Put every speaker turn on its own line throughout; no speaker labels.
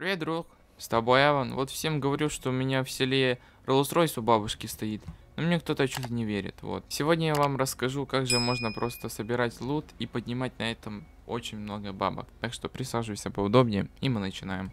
Привет, друг. С тобой Эван. Вот всем говорю, что у меня в селе Роллс-Ройс у бабушки стоит. Но мне кто-то что-то не верит, вот. Сегодня я вам расскажу, как же можно просто собирать лут и поднимать на этом очень много бабок. Так что присаживайся поудобнее, и мы начинаем.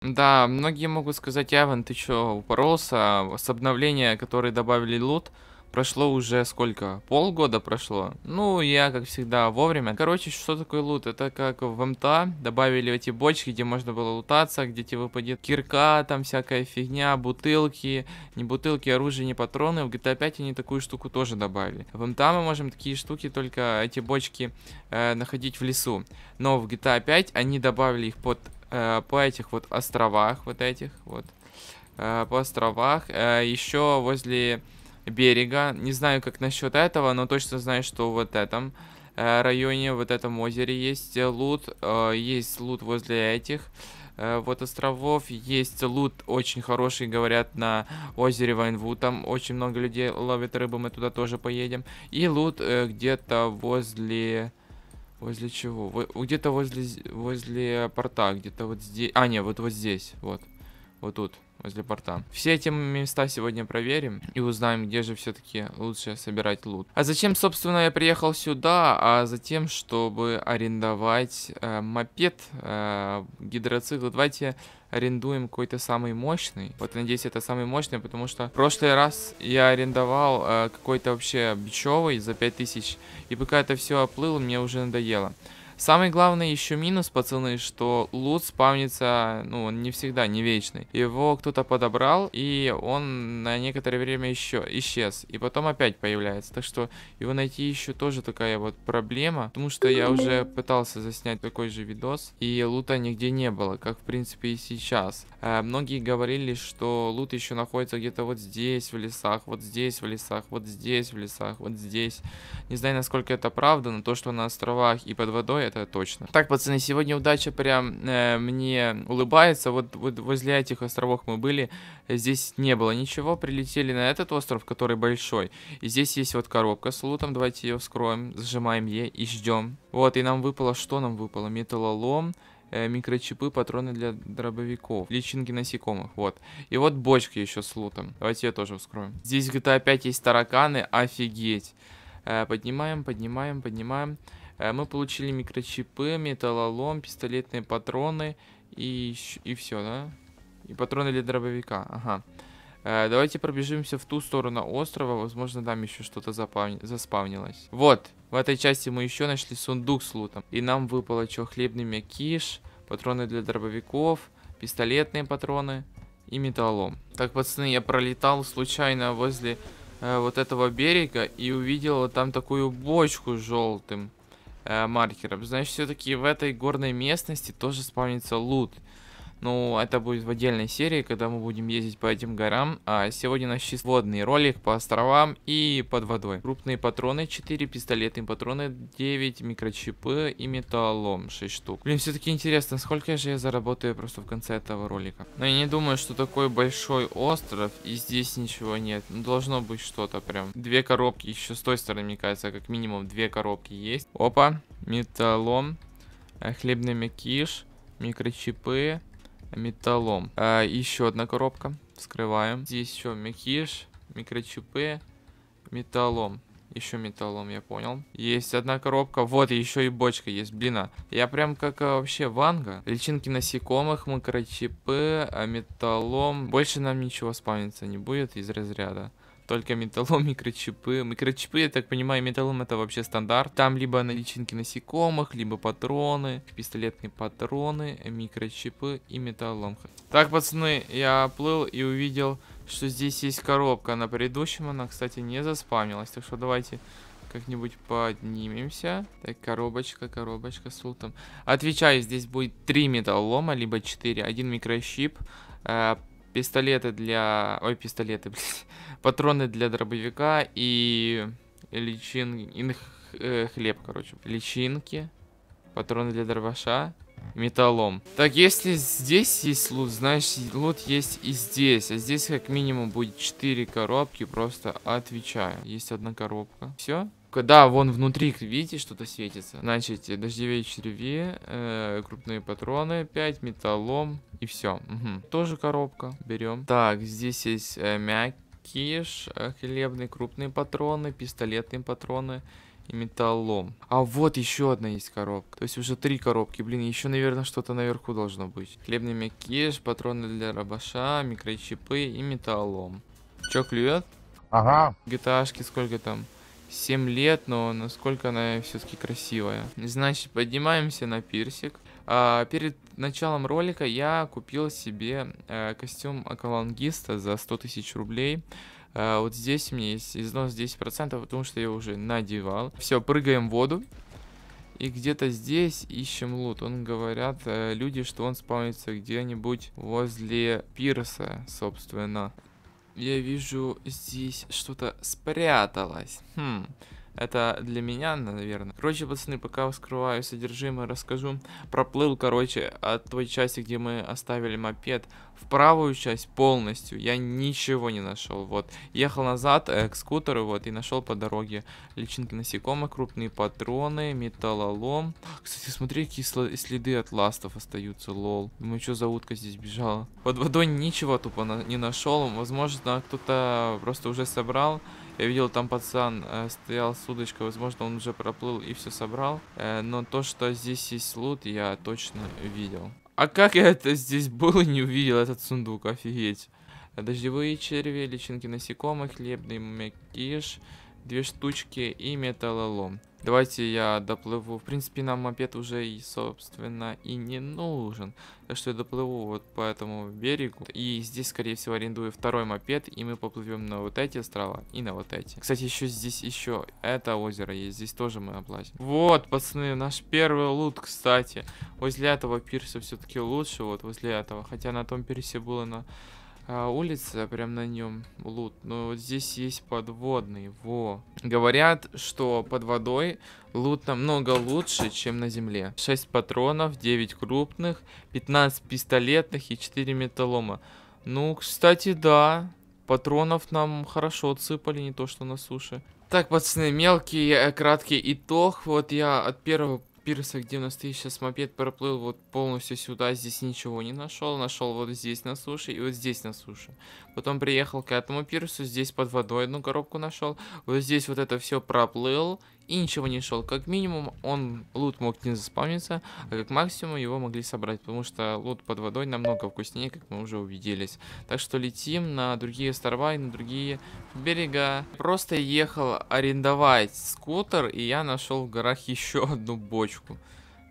Да, многие могут сказать, Эван, ты чё, упоролся? С обновления, которые добавили лут, Прошло уже сколько? Полгода прошло. Ну, я, как всегда, вовремя. Короче, что такое лут? Это как в МТА добавили эти бочки, где можно было лутаться, где тебе выпадет кирка, там всякая фигня, бутылки. Не бутылки, оружие, не патроны. В GTA 5 они такую штуку тоже добавили. В МТА мы можем такие штуки, только эти бочки э, находить в лесу. Но в GTA 5 они добавили их под, э, по этих вот островах, вот этих вот. Э, по островах. Э, еще возле берега. Не знаю, как насчет этого, но точно знаю, что вот этом э, районе, вот этом озере есть лут. Э, есть лут возле этих э, вот островов. Есть лут очень хороший, говорят, на озере Вайнву. Там очень много людей ловят рыбу, мы туда тоже поедем. И лут где-то возле... Возле чего? Где-то возле, возле порта, где-то вот здесь. А, не, вот вот здесь, вот. Вот тут возле порта. Все эти места сегодня проверим и узнаем, где же все-таки лучше собирать лут. А зачем, собственно, я приехал сюда? А затем, чтобы арендовать э, мопед, э, гидроцикл. Давайте арендуем какой-то самый мощный. Вот, надеюсь, это самый мощный, потому что в прошлый раз я арендовал э, какой-то вообще бичевый за 5000. И пока это все оплыл, мне уже надоело. Самый главный еще минус, пацаны, что лут спавнится, ну, не всегда, не вечный. Его кто-то подобрал, и он на некоторое время еще исчез. И потом опять появляется. Так что его найти еще тоже такая вот проблема. Потому что я уже пытался заснять такой же видос, и лута нигде не было, как в принципе и сейчас. Э, многие говорили, что лут еще находится где-то вот здесь в лесах, вот здесь в лесах, вот здесь в лесах, вот здесь. Не знаю, насколько это правда, но то, что на островах и под водой, это точно. Так, пацаны, сегодня удача прям э, мне улыбается. Вот, вот возле этих островов мы были, здесь не было ничего. Прилетели на этот остров, который большой. И здесь есть вот коробка с лутом. Давайте ее вскроем, сжимаем Е и ждем. Вот, и нам выпало, что нам выпало? Металлолом э, микрочипы, патроны для дробовиков, личинки насекомых, вот. И вот бочки еще с лутом. Давайте ее тоже вскроем. Здесь в GTA 5 есть тараканы, офигеть. Э, поднимаем, поднимаем, поднимаем. Э, мы получили микрочипы, металлолом, пистолетные патроны и, и все, да? И патроны для дробовика, ага. Э, давайте пробежимся в ту сторону острова. Возможно, там еще что-то заспавнилось. Вот, в этой части мы еще нашли сундук с лутом. И нам выпало что? Хлебный мякиш, патроны для дробовиков, пистолетные патроны и металлолом. Так, пацаны, я пролетал случайно возле э, вот этого берега и увидел там такую бочку желтым э, маркером. Значит, все-таки в этой горной местности тоже спавнится лут. Ну, это будет в отдельной серии, когда мы будем ездить по этим горам. А сегодня у нас чисто водный ролик по островам и под водой. Крупные патроны 4, пистолетные патроны 9, микрочипы и металлолом 6 штук. Блин, все-таки интересно, сколько же я заработаю просто в конце этого ролика. Но я не думаю, что такой большой остров и здесь ничего нет. Ну, должно быть что-то прям. Две коробки еще с той стороны, мне кажется, как минимум две коробки есть. Опа, металлом, э, хлебный мякиш, микрочипы металлом. А, еще одна коробка. Вскрываем. Здесь еще мякиш, микрочипы, металлом. Еще металлом, я понял. Есть одна коробка. Вот, еще и бочка есть. Блин, а я прям как а, вообще ванга. Личинки насекомых, микрочипы, а металлом. Больше нам ничего спавниться не будет из разряда только металлом, микрочипы. Микрочипы, я так понимаю, металлом это вообще стандарт. Там либо на личинки насекомых, либо патроны, пистолетные патроны, микрочипы и металлом. Так, пацаны, я плыл и увидел, что здесь есть коробка. На предыдущем она, кстати, не заспавнилась. Так что давайте как-нибудь поднимемся. Так, коробочка, коробочка с лутом. Отвечаю, здесь будет 3 металлома, либо 4. Один микрочип, э, пистолеты для... Ой, пистолеты, блядь. Патроны для дробовика и личин... И э, хлеб, короче. Личинки. Патроны для дробаша. Металлом. Так, если здесь есть лут, знаешь, лут есть и здесь. А здесь как минимум будет 4 коробки, просто отвечаю. Есть одна коробка. Все? Да, вон внутри, видите, что-то светится. Значит, дождевые черви, э, крупные патроны, 5, металлом и все. Угу. Тоже коробка. Берем. Так, здесь есть э, мякиш, э, хлебные крупные патроны, пистолетные патроны и металлом. А вот еще одна есть коробка. То есть уже три коробки. Блин, еще, наверное, что-то наверху должно быть. Хлебный мякиш, патроны для рабаша, микрочипы и металлом. Че, клюет?
Ага.
GTA сколько там? 7 лет, но насколько она все-таки красивая. Значит, поднимаемся на пирсик. А, перед началом ролика я купил себе а, костюм аквалангиста за 100 тысяч рублей. А, вот здесь у меня есть износ 10%, потому что я уже надевал. Все, прыгаем в воду. И где-то здесь ищем лут. Он говорят э, люди, что он спавнится где-нибудь возле пирса, собственно. Я вижу, здесь что-то спряталось. Хм. Это для меня, наверное. Короче, пацаны, пока вскрываю содержимое, расскажу. Проплыл, короче, от той части, где мы оставили мопед, в правую часть полностью. Я ничего не нашел. Вот. Ехал назад э, к скутеру, вот, и нашел по дороге личинки насекомых, крупные патроны, металлолом. Кстати, смотри, какие следы от ластов остаются, лол. Думаю, что за утка здесь бежала. Под водой ничего тупо на не нашел. Возможно, кто-то просто уже собрал. Я видел, там пацан э, стоял с удочкой, возможно, он уже проплыл и все собрал. Э, но то, что здесь есть лут, я точно видел. А как я это здесь был и не увидел, этот сундук, офигеть. Дождевые черви, личинки насекомых, хлебный макиш, две штучки и металлолом. Давайте я доплыву. В принципе, нам мопед уже и, собственно, и не нужен. Так что я доплыву вот по этому берегу. И здесь, скорее всего, арендую второй мопед. И мы поплывем на вот эти острова и на вот эти. Кстати, еще здесь еще это озеро есть. Здесь тоже мы облазим. Вот, пацаны, наш первый лут, кстати. Возле этого пирса все-таки лучше. Вот возле этого. Хотя на том пирсе было на а, улица, прям на нем лут. Но вот здесь есть подводный, во. Говорят, что под водой лут намного лучше, чем на земле. 6 патронов, 9 крупных, 15 пистолетных и 4 металлома. Ну, кстати, да. Патронов нам хорошо отсыпали, не то что на суше. Так, пацаны, мелкий, э, краткий итог. Вот я от первого пирса, где у нас стоит сейчас мопед, проплыл вот полностью сюда, здесь ничего не нашел, нашел вот здесь на суше и вот здесь на суше. Потом приехал к этому пирсу, здесь под водой одну коробку нашел, вот здесь вот это все проплыл, и ничего не шел. Как минимум, он лут мог не заспавниться, а как максимум его могли собрать, потому что лут под водой намного вкуснее, как мы уже увиделись. Так что летим на другие острова и на другие берега. Просто ехал арендовать скутер, и я нашел в горах еще одну бочку.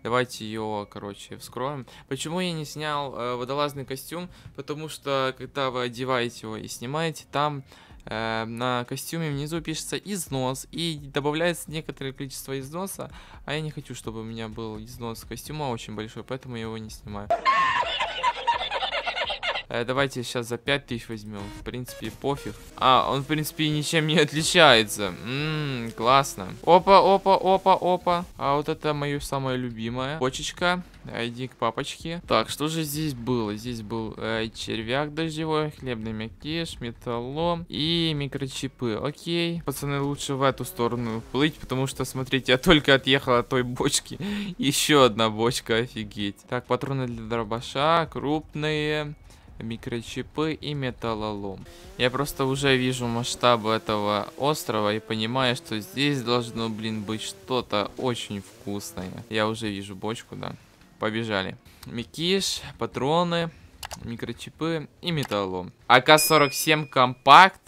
Давайте ее, короче, вскроем. Почему я не снял э, водолазный костюм? Потому что, когда вы одеваете его и снимаете, там на костюме внизу пишется износ и добавляется некоторое количество износа, а я не хочу, чтобы у меня был износ костюма очень большой, поэтому я его не снимаю. Э, давайте сейчас за 5000 возьмем. В принципе, пофиг. А, он, в принципе, ничем не отличается. Ммм, классно. Опа, опа, опа, опа. А вот это мое самое любимое. Почечка. Иди к папочке. Так, что же здесь было? Здесь был э, червяк дождевой, хлебный мякиш, металлом и микрочипы. Окей. Пацаны, лучше в эту сторону плыть, потому что, смотрите, я только отъехал от той бочки. Еще одна бочка, офигеть. Так, патроны для дробаша, крупные микрочипы и металлолом. Я просто уже вижу масштабы этого острова и понимаю, что здесь должно, блин, быть что-то очень вкусное. Я уже вижу бочку, да. Побежали. Микиш, патроны, микрочипы и металлолом. АК-47 компакт,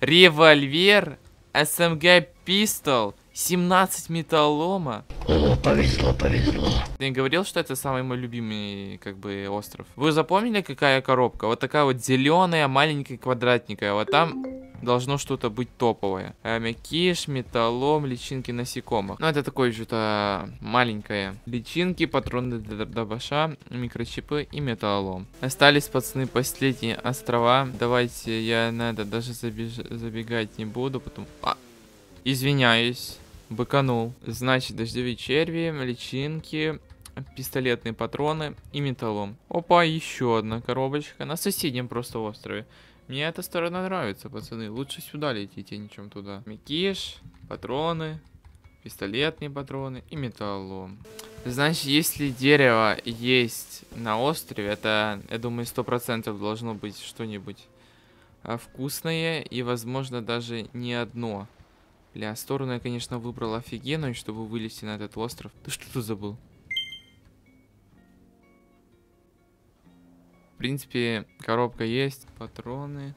револьвер, СМГ пистол, 17 металлома.
О, повезло, повезло.
Я говорил, что это самый мой любимый, как бы, остров. Вы запомнили, какая коробка? Вот такая вот зеленая, маленькая, квадратненькая. Вот там должно что-то быть топовое. Э, мякиш, металлом, личинки насекомых. Ну, это такое что-то маленькое. Личинки, патроны для дробаша, микрочипы и металлом. Остались, пацаны, последние острова. Давайте я на это даже забеж... забегать не буду, потому... А, извиняюсь. Быканул. Значит, дождевые черви, личинки, пистолетные патроны и металлом. Опа, еще одна коробочка на соседнем просто острове. Мне эта сторона нравится, пацаны. Лучше сюда летите, ничем туда. Микиш, патроны, пистолетные патроны и металлолом. Значит, если дерево есть на острове, это, я думаю, сто процентов должно быть что-нибудь а, вкусное и, возможно, даже не одно. Бля, сторону я, конечно, выбрал офигенную, чтобы вылезти на этот остров. Ты что тут забыл? В принципе, коробка есть, патроны,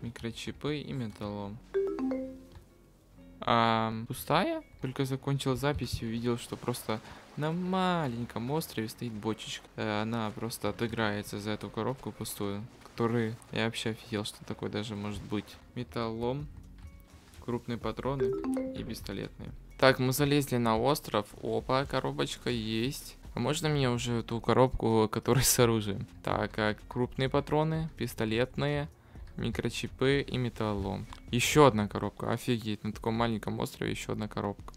микрочипы и металлом. А, пустая? Только закончил запись и увидел, что просто на маленьком острове стоит бочечка. Э, она просто отыграется за эту коробку пустую, которую я вообще офигел, что такое даже может быть. Металлом, крупные патроны и пистолетные. Так, мы залезли на остров. Опа, коробочка есть. А можно мне уже эту коробку, которая с оружием? Так, а крупные патроны, пистолетные, микрочипы и металлолом. Еще одна коробка, офигеть, на таком маленьком острове еще одна коробка.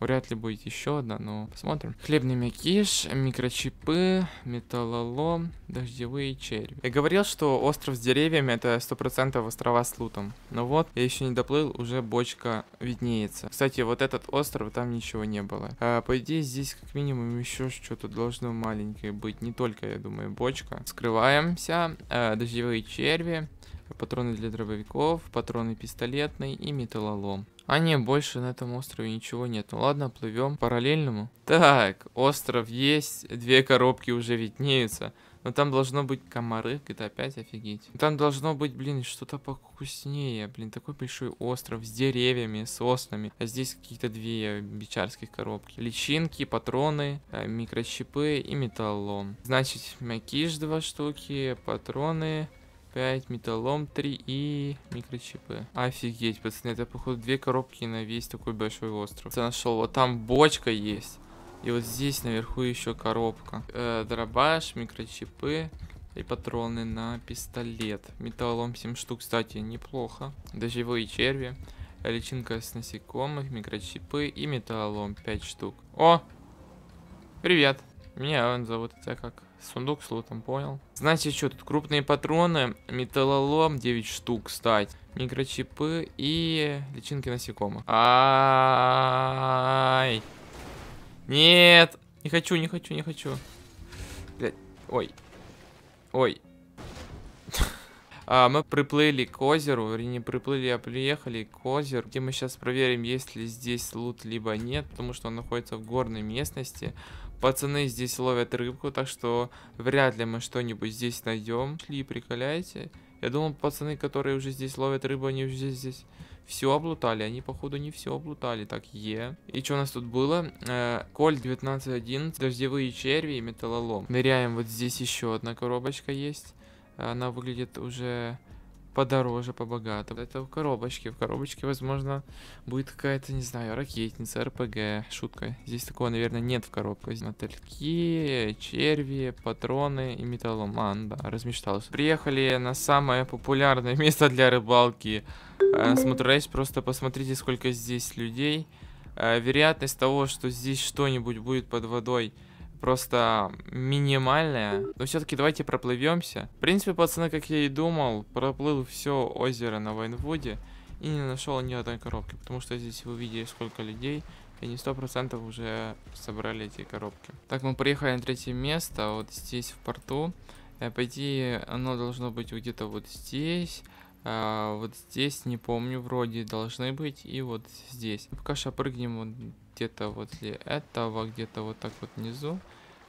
Вряд ли будет еще одна, но посмотрим. Хлебный мякиш, микрочипы, металлолом, дождевые черви. Я говорил, что остров с деревьями это 100% острова с лутом. Но вот, я еще не доплыл, уже бочка виднеется. Кстати, вот этот остров, там ничего не было. А, по идее, здесь как минимум еще что-то должно маленькое быть. Не только, я думаю, бочка. Скрываемся. А, дождевые черви патроны для дробовиков, патроны пистолетные и металлолом. А не, больше на этом острове ничего нет. Ну ладно, плывем параллельному. Так, остров есть, две коробки уже виднеются. Но там должно быть комары, это опять офигеть. Там должно быть, блин, что-то покуснее. Блин, такой большой остров с деревьями, соснами. А здесь какие-то две бичарских коробки. Личинки, патроны, э, микрочипы и металлом. Значит, макиш два штуки, патроны, 5, металлом 3 и микрочипы. Офигеть, пацаны, это походу две коробки на весь такой большой остров. Я нашел, вот там бочка есть. И вот здесь наверху еще коробка. Э, дробаш, микрочипы и патроны на пистолет. Металлом 7 штук, кстати, неплохо. Дождевые черви. Личинка с насекомых, микрочипы и металлом 5 штук. О! Привет! Меня он зовут, это как? Сундук с лутом, понял. Значит, что тут? Крупные патроны, металлолом 9 штук, кстати. Микрочипы и личинки насекомых. Ай! Нет! Не хочу, не хочу, не хочу. Ой. Ой. А, мы приплыли к озеру, вернее, не приплыли, а приехали к озеру, где мы сейчас проверим, есть ли здесь лут, либо нет, потому что он находится в горной местности. Пацаны здесь ловят рыбку, так что вряд ли мы что-нибудь здесь найдем. Шли, приколяйте. Я думал, пацаны, которые уже здесь ловят рыбу, они уже здесь все облутали. Они, походу, не все облутали. Так, Е. И что у нас тут было? Э, Коль 1911, дождевые черви и металлолом. Ныряем, вот здесь еще одна коробочка есть. Она выглядит уже подороже, побогато. Это в коробочке. В коробочке, возможно, будет какая-то, не знаю, ракетница, РПГ. Шутка. Здесь такого, наверное, нет в коробке. Мотыльки, черви, патроны и металломан. Да, размечтался. Приехали на самое популярное место для рыбалки. Э, смотрите, просто посмотрите, сколько здесь людей. Э, вероятность того, что здесь что-нибудь будет под водой просто минимальная. Но все-таки давайте проплывемся. В принципе, пацаны, как я и думал, проплыл все озеро на Вайнвуде и не нашел ни одной коробки. Потому что здесь вы видели, сколько людей. И они сто процентов уже собрали эти коробки. Так, мы приехали на третье место, вот здесь в порту. Э, по идее, оно должно быть где-то вот здесь. А, вот здесь, не помню, вроде должны быть. И вот здесь. Пока что прыгнем вот где-то возле этого, где-то вот так вот внизу.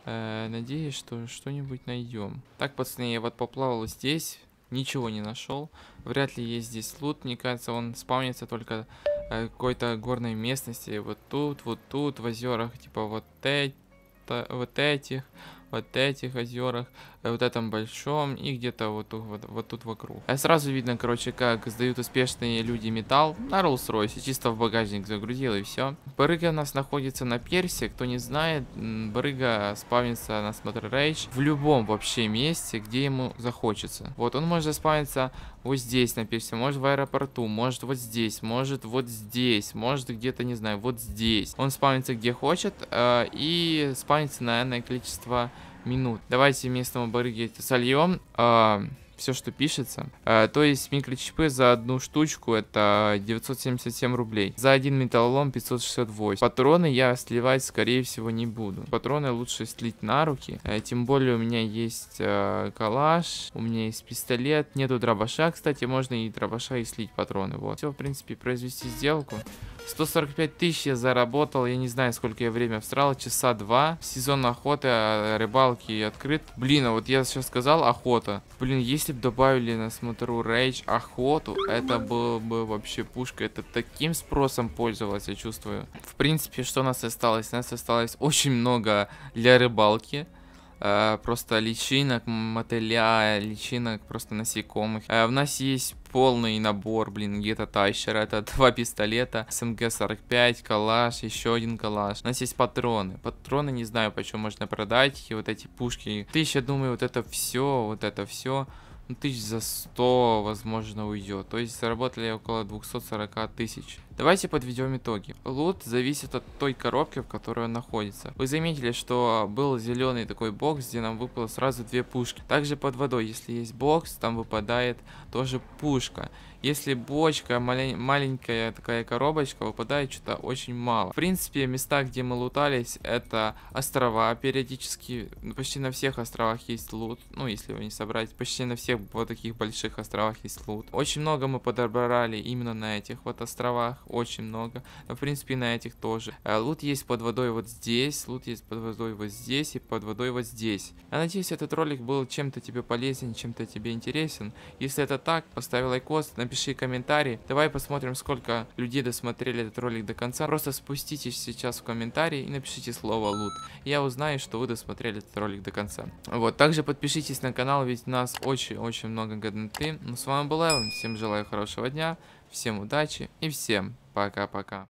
Э, надеюсь, что что-нибудь найдем. Так, пацаны, я вот поплавал здесь, ничего не нашел. Вряд ли есть здесь лут. Мне кажется, он спавнится только э, какой-то горной местности. Вот тут, вот тут, в озерах, типа вот, это, вот этих вот этих озерах, э, вот этом большом и где-то вот, вот, вот тут вокруг. А сразу видно, короче, как сдают успешные люди металл на Rolls-Royce, чисто в багажник загрузил и все. Барыга у нас находится на Персе, кто не знает, барыга спавнится на Смотр Рейдж в любом вообще месте, где ему захочется. Вот, он может спавниться вот здесь на Персе, может в аэропорту, может вот здесь, может вот здесь, может где-то, не знаю, вот здесь. Он спавнится где хочет э, и спавнится на энное количество минут. Давайте местному барыге это сольем. Э, все, что пишется. Э, то есть микрочипы за одну штучку это 977 рублей. За один металлолом 568. Патроны я сливать, скорее всего, не буду. Патроны лучше слить на руки. Э, тем более у меня есть э, калаш, у меня есть пистолет. Нету дробаша, кстати, можно и дробаша и слить патроны. Вот. Все, в принципе, произвести сделку. 145 тысяч я заработал, я не знаю, сколько я время встрал, часа два. Сезон охоты, а, рыбалки открыт. Блин, а вот я сейчас сказал охота. Блин, если бы добавили на смотру рейдж охоту, это было бы вообще пушка. Это таким спросом пользовалась, я чувствую. В принципе, что у нас осталось? У нас осталось очень много для рыбалки. Uh, просто личинок, мотыля, личинок, просто насекомых. Uh, у нас есть полный набор, блин, где-то тайшер, это два пистолета, СМГ-45, калаш, еще один калаш. У нас есть патроны. Патроны не знаю, почему можно продать, и вот эти пушки. Тысяч, я думаю, вот это все, вот это все ну, тысяч за 100, возможно, уйдет. То есть заработали около 240 тысяч. Давайте подведем итоги. Лут зависит от той коробки, в которой он находится. Вы заметили, что был зеленый такой бокс, где нам выпало сразу две пушки. Также под водой, если есть бокс, там выпадает тоже пушка. Если бочка, малень маленькая такая коробочка, выпадает что-то очень мало. В принципе, места, где мы лутались, это острова периодически. Почти на всех островах есть лут. Ну, если его не собрать, почти на всех вот таких больших островах есть лут. Очень много мы подобрали именно на этих вот островах очень много. Но, в принципе, на этих тоже. Э, лут есть под водой вот здесь, лут есть под водой вот здесь и под водой вот здесь. Я надеюсь, этот ролик был чем-то тебе полезен, чем-то тебе интересен. Если это так, поставь лайкос, напиши комментарий. Давай посмотрим, сколько людей досмотрели этот ролик до конца. Просто спуститесь сейчас в комментарии и напишите слово лут. Я узнаю, что вы досмотрели этот ролик до конца. Вот, также подпишитесь на канал, ведь нас очень-очень много годноты. Ну, с вами был Эван, всем желаю хорошего дня. Всем удачи и всем пока-пока.